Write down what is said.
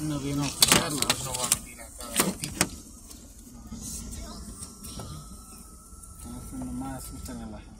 No vino a cuidarlo. No va a venir acá de ratito. Entonces nomás asustan a la gente.